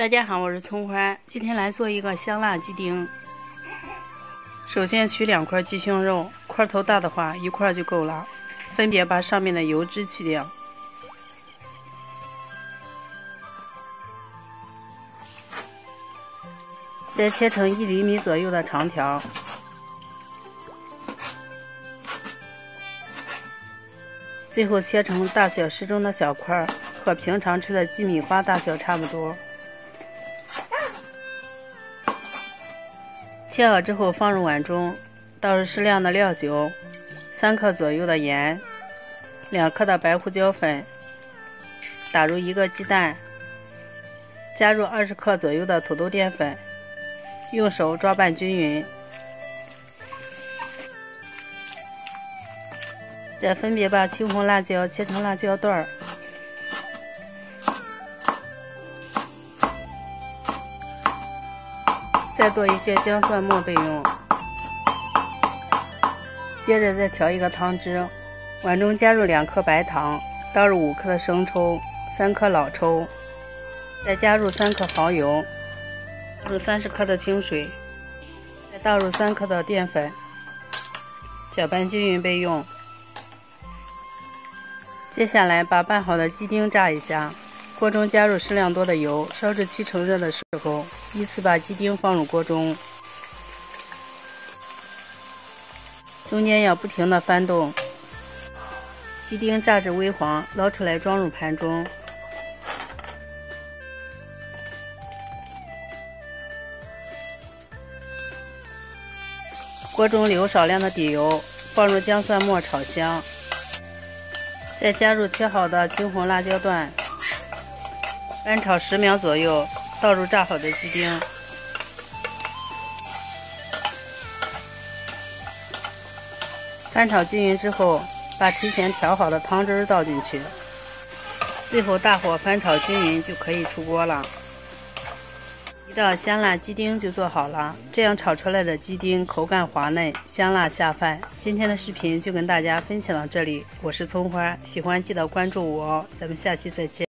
大家好，我是葱花，今天来做一个香辣鸡丁。首先取两块鸡胸肉，块头大的话一块就够了，分别把上面的油脂去掉。再切成一厘米左右的长条，最后切成大小适中的小块，和平常吃的鸡米花大小差不多。切好之后放入碗中，倒入适量的料酒，三克左右的盐，两克的白胡椒粉，打入一个鸡蛋，加入二十克左右的土豆淀粉。用手抓拌均匀，再分别把青红辣椒切成辣椒段儿，再剁一些姜蒜末备用。接着再调一个汤汁，碗中加入两克白糖，倒入五克的生抽，三克老抽，再加入三克蚝油。入三十克的清水，再倒入三克的淀粉，搅拌均匀备用。接下来把拌好的鸡丁炸一下，锅中加入适量多的油，烧至七成热的时候，依次把鸡丁放入锅中，中间要不停的翻动。鸡丁炸至微黄，捞出来装入盘中。锅中留少量的底油，放入姜蒜末炒香，再加入切好的青红辣椒段，翻炒十秒左右，倒入炸好的鸡丁，翻炒均匀之后，把提前调好的汤汁倒进去，最后大火翻炒均匀就可以出锅了。一道香辣鸡丁就做好了，这样炒出来的鸡丁口感滑嫩，香辣下饭。今天的视频就跟大家分享到这里，我是葱花，喜欢记得关注我哦，咱们下期再见。